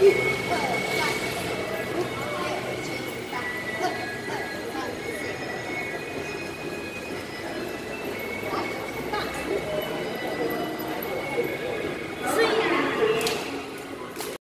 一 二